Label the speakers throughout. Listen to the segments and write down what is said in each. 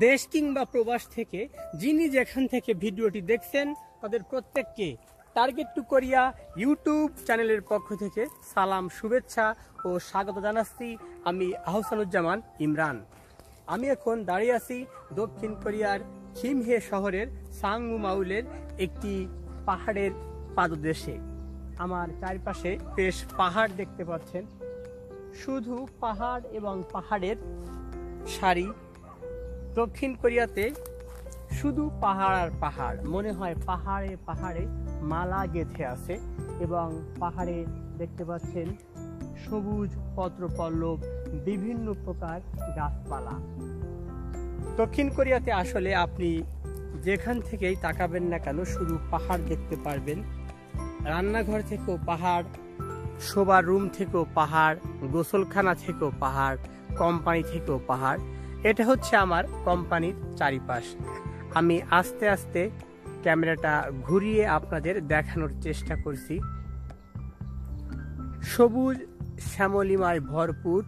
Speaker 1: দেশ কিংবা প্রবাস থেকে যিনি যেখান থেকে ভিডিওটি দেখছেন, তাদের প্রত্যেককে টার্গেট টু কোরিয়া ইউটিউব চ্যানেলের পক্ষ থেকে সালাম, শুভেচ্ছা ও স্বাগত জানাচ্ছি আমি আহসানুজ্জামান ইমরান। আমি এখন দাঁড়িয়ে আছি দক্ষিণ কোরিয়ার খিমহে শহরের সাংমু মাউলের একটি পাহাড়ের পাদদেশে। আমার চারপাশে বেশ পাহাড় দেখতে পাচ্ছেন। শুধু পাহাড় এবং পাহাড়ের সারি দক্ষিণ কোরিয়াতে শুধু পাহাড় আর পাহাড়। মনে হয় পাহাড়ে পাহাড়ে মালা গেঁথে আছে এবং পাহাড়ে দেখতে পাচ্ছেন সবুজ পত্রপল্লব, বিভিন্ন প্রকার গাছপালা। দক্ষিণ কোরিয়াতে আসলে আপনি যেখান থেকেই তাকাবেন না কেন, শুধু পাহাড় দেখতে পারবেন। রান্নাঘর থেকেও পাহাড়, শোবার রুম থেকেও পাহাড়, গোসলখানা থেকেও পাহাড়, কোম্পানি থেকেও পাহাড়। এটা হচ্ছে আমার কোম্পানির চারিপাশ। আমি আস্তে আস্তে ক্যামেরাটা ঘুরিয়ে আপনাদের দেখানোর চেষ্টা করছি। সবুজ শ্যামলিমায় ভরপুর,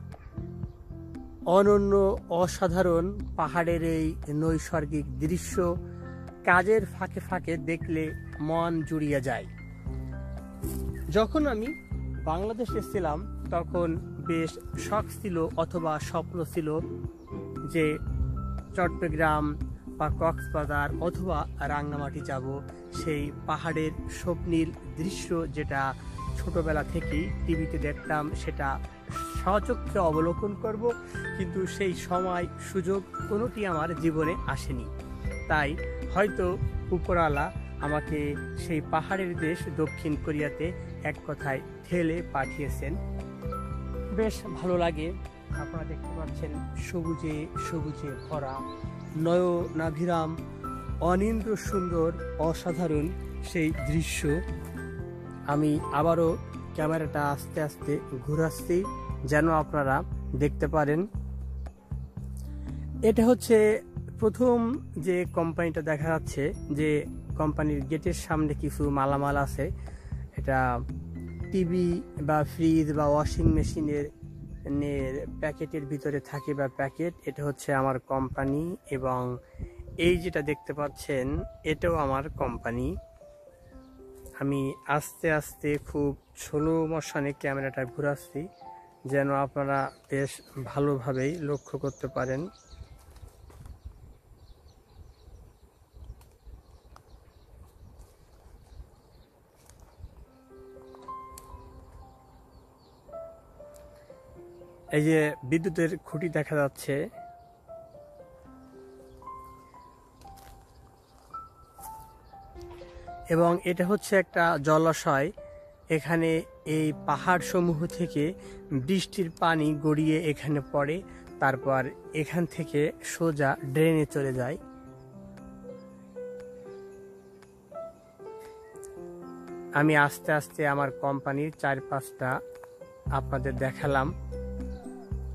Speaker 1: অনন্য অসাধারণ পাহাড়ের এই নৈসর্গিক দৃশ্য কাজের ফাঁকে ফাঁকে দেখলে মন জুড়িয়ে যায়। যখন আমি বাংলাদেশে ছিলাম তখন বেশ শখ ছিল অথবা স্বপ্ন ছিল যে চট্টগ্রাম বা কক্সবাজার অথবা রাঙ্গামাটি যাব, সেই পাহাড়ের স্বপ্নীল দৃশ্য যেটা ছোটবেলা থেকেই টিভিতে দেখতাম, সেটা সচক্ষে অবলোকন করব, কিন্তু সেই সময় সুযোগ কোনোটি আমার জীবনে আসেনি। তাই হয়তো উপরওয়ালা আমাকে সেই পাহাড়ের দেশ দক্ষিণ কোরিয়াতে এক কথায় ঠেলে পাঠিয়েছেন। বেশ ভালো লাগে আপনারা দেখতে পাচ্ছেন সবুজে সবুজে ভরা নয়নাভিরাম অনিন্দ্র সুন্দর, অসাধারণ সেই দৃশ্য। আমি আবারও ক্যামেরাটা আস্তে আস্তে ঘুরাচ্ছি, যেন আপনারা দেখতে পারেন। এটা হচ্ছে প্রথম যে কোম্পানিটা দেখা যাচ্ছে, যে কোম্পানির গেটের সামনে কিছু মালামাল আছে। এটা টিভি বা ফ্রিজ বা ওয়াশিং মেশিনের প্যাকেটের ভিতরে থাকে বা প্যাকেট, এটা হচ্ছে আমার কোম্পানি এবং এই যেটা দেখতে পাচ্ছেন, এটাও আমার কোম্পানি। আমি আস্তে আস্তে খুব স্লো মোশনে ক্যামেরাটা ঘুরাচ্ছি, যেন আপনারা বেশ ভালোভাবেই লক্ষ্য করতে পারেন। এই যে বিদ্যুতের খুঁটি দেখা যাচ্ছে। এবং এটা হচ্ছে একটা জলাশয়। এখানে এই পাহাড় সমূহ থেকে বৃষ্টির পানি গড়িয়ে এখানে পড়ে, তারপর এখান থেকে সোজা ড্রেনে চলে যায়। আমি আস্তে আস্তে আমার কোম্পানির চার পাঁচটা আপনাদের দেখালাম।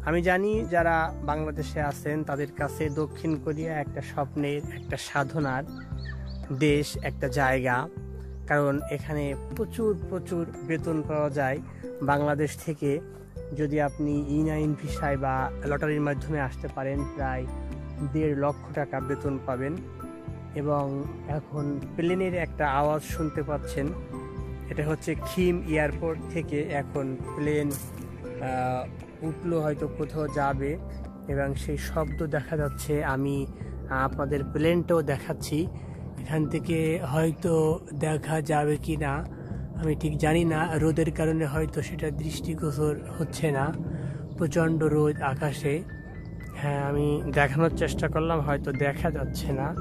Speaker 1: আমি জানি যারা বাংলাদেশে আছেন, তাদের কাছে দক্ষিণ কোরিয়া একটা স্বপ্নের একটা সাধনার দেশ, একটা জায়গা। কারণ এখানে প্রচুর প্রচুর বেতন পাওয়া যায়। বাংলাদেশ থেকে যদি আপনি ই নাইন ভিসায় বা লটারির মাধ্যমে আসতে পারেন, প্রায় দেড় লক্ষ টাকা বেতন পাবেন। এবং এখন প্লেনের একটা আওয়াজ শুনতে পাচ্ছেন। এটা হচ্ছে খিম এয়ারপোর্ট থেকে এখন প্লেন উঠল হয়তো কোথাও যাবে এবং সেই শব্দ দেখা যাচ্ছে। আমি আপনাদের প্লেনটাও দেখাচ্ছি। এখান থেকে হয়তো দেখা যাবে কি না আমি ঠিক জানি না। রোদের কারণে হয়তো সেটা দৃষ্টিগোচর হচ্ছে না। প্রচণ্ড রোদ আকাশে। হ্যাঁ আমি দেখানোর চেষ্টা করলাম, হয়তো দেখা যাচ্ছে না।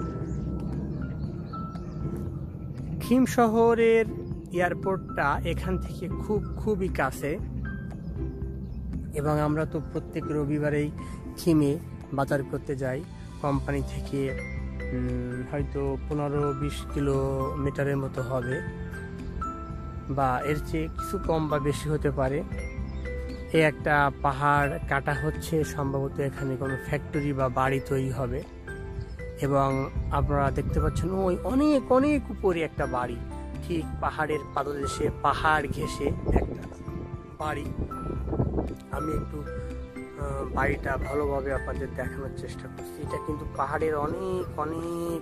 Speaker 1: খিম শহরের এয়ারপোর্টটা এখান থেকে খুব, খুবই কাছে। এবং আমরা তো প্রত্যেক রবিবারেই থিমে বাজার করতে যাই। কোম্পানি থেকে হয়তো পনেরো বিশ কিলোমিটারের মতো হবে। বা এর চেয়ে কিছু কম বা বেশি হতে পারে। এ একটা পাহাড় কাটা হচ্ছে, সম্ভবত এখানে কোনো ফ্যাক্টরি বা বাড়ি তৈরি হবে। এবং আপনারা দেখতে পাচ্ছেন ওই অনেক অনেক উপরে একটা বাড়ি। ঠিক পাহাড়ের পাদদেশে পাহাড় ঘেঁষে একটা বাড়ি। আমি একটু বাড়িটা ভালোভাবে আপনাদের দেখানোর চেষ্টা করছি। এটা কিন্তু পাহাড়ের অনেক অনেক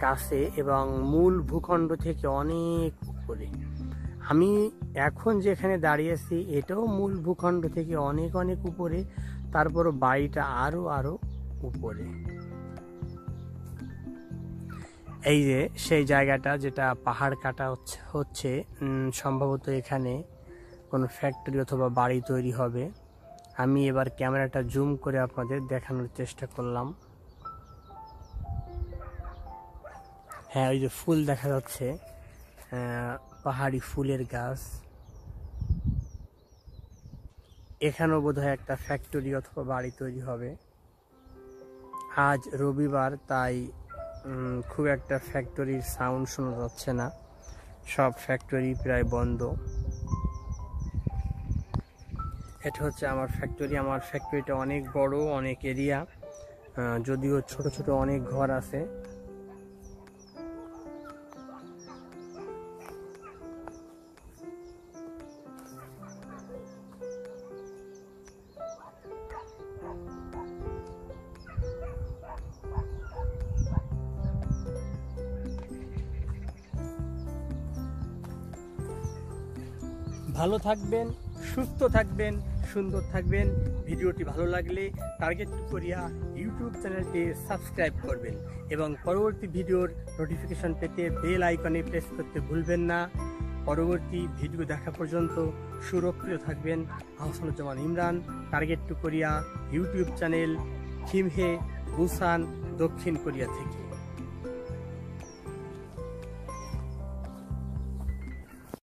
Speaker 1: কাছে এবং মূল ভূখণ্ড থেকে অনেক উপরে। আমি এখন যেখানে দাঁড়িয়েছি এটাও মূল ভূখণ্ড থেকে অনেক অনেক উপরে। তারপরও বাড়িটা আরও আরও উপরে। এই যে, সেই জায়গাটা যেটা পাহাড় কাটা হচ্ছে সম্ভবত এখানে কোনো ফ্যাক্টরি অথবা বাড়ি তৈরি হবে। আমি এবার ক্যামেরাটা জুম করে আপনাদের দেখানোর চেষ্টা করলাম। হ্যাঁ ওই যে ফুল দেখা যাচ্ছে। পাহাড়ি ফুলের গাছ। এখানেও বোধহয় একটা ফ্যাক্টরি অথবা বাড়ি তৈরি হবে। আজ রবিবার, তাই খুব একটা ফ্যাক্টরির সাউন্ড শোনা যাচ্ছে না। সব ফ্যাক্টরি প্রায় বন্ধ। এটা হচ্ছে আমার ফ্যাক্টরি আমার ফ্যাক্টরিটা অনেক বড়, অনেক এরিয়া যদিও ছোট ছোট অনেক ঘর আছে। ভালো থাকবেন, সুস্থ থাকবেন। সুন্দর থাকবেন। ভিডিওটি ভালো লাগলে টার্গেট করিয়া ইউটিউব চ্যানেলটি সাবস্ক্রাইব করবেন এবং পরবর্তী ভিডিওর নোটিফিকেশন পেতে বেল আইকনে প্রেস করতে ভুলবেন না। পরবর্তী ভিডিও দেখা পর্যন্ত সুরক্ষিত থাকবেন। Ahsanuzzaman Imran target to Korea YouTube channel Gimhae Busan দক্ষিণ কোরিয়া থেকে।